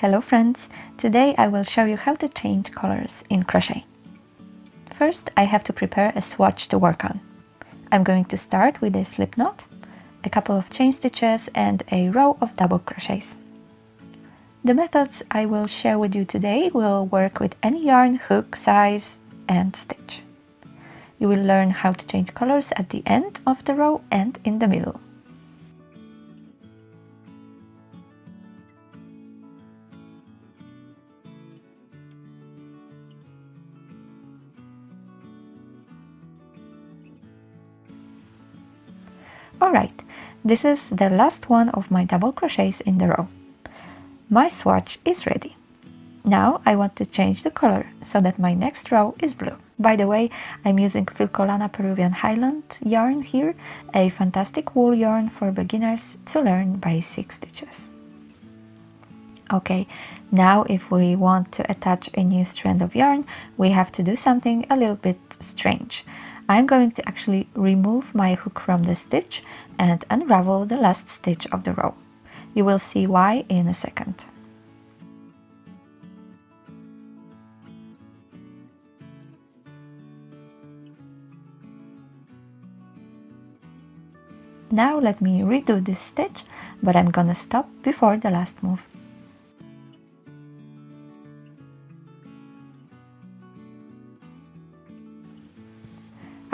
Hello friends! Today I will show you how to change colors in crochet. First I have to prepare a swatch to work on. I'm going to start with a slip knot, a couple of chain stitches and a row of double crochets. The methods I will share with you today will work with any yarn, hook, size and stitch. You will learn how to change colors at the end of the row and in the middle. Alright, this is the last one of my double crochets in the row. My swatch is ready. Now I want to change the color so that my next row is blue. By the way, I'm using Filcolana Peruvian Highland yarn here, a fantastic wool yarn for beginners to learn basic stitches. Okay, now if we want to attach a new strand of yarn, we have to do something a little bit strange. I'm going to actually remove my hook from the stitch and unravel the last stitch of the row. You will see why in a second. Now let me redo this stitch, but I'm gonna stop before the last move.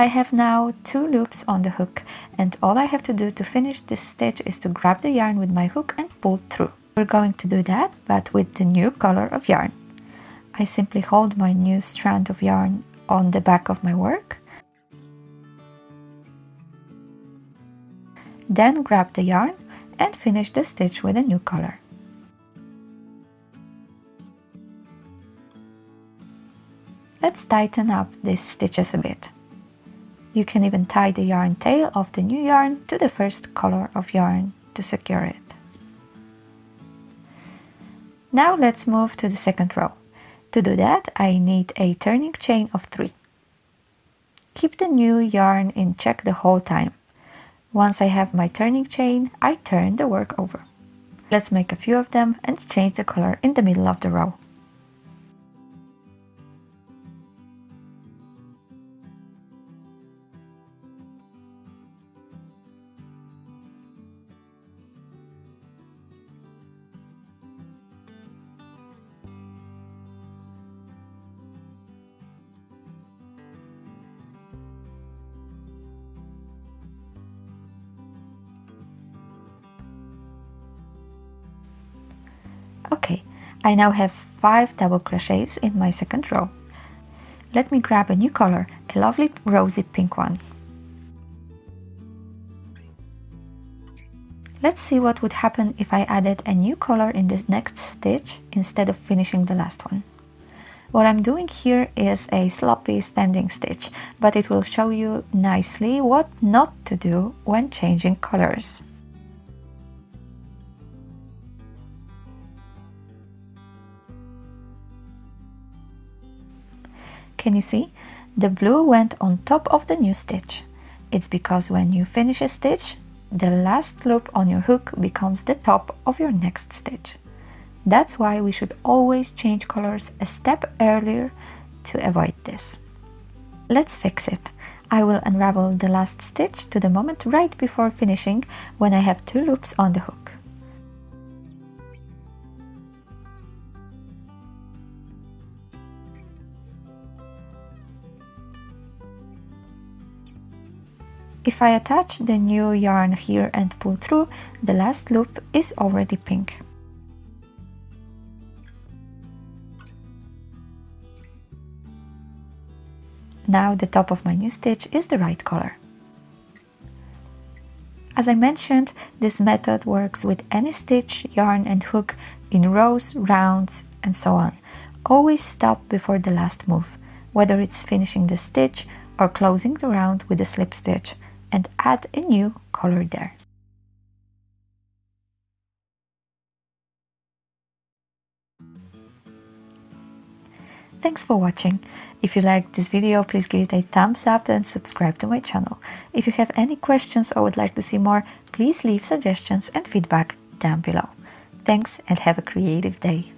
I have now two loops on the hook and all I have to do to finish this stitch is to grab the yarn with my hook and pull through. We're going to do that but with the new color of yarn. I simply hold my new strand of yarn on the back of my work then grab the yarn and finish the stitch with a new color. Let's tighten up these stitches a bit. You can even tie the yarn tail of the new yarn to the first color of yarn to secure it. Now let's move to the second row. To do that, I need a turning chain of 3. Keep the new yarn in check the whole time. Once I have my turning chain, I turn the work over. Let's make a few of them and change the color in the middle of the row. Okay, I now have 5 double crochets in my second row. Let me grab a new color, a lovely rosy pink one. Let's see what would happen if I added a new color in the next stitch instead of finishing the last one. What I'm doing here is a sloppy standing stitch, but it will show you nicely what not to do when changing colors. Can you see? The blue went on top of the new stitch. It's because when you finish a stitch, the last loop on your hook becomes the top of your next stitch. That's why we should always change colors a step earlier to avoid this. Let's fix it. I will unravel the last stitch to the moment right before finishing when I have two loops on the hook. If I attach the new yarn here and pull through, the last loop is already pink. Now the top of my new stitch is the right color. As I mentioned, this method works with any stitch, yarn and hook in rows, rounds and so on. Always stop before the last move, whether it's finishing the stitch or closing the round with a slip stitch and add a new color there. Thanks for watching. If you liked this video, please give it a thumbs up and subscribe to my channel. If you have any questions or would like to see more, please leave suggestions and feedback down below. Thanks and have a creative day.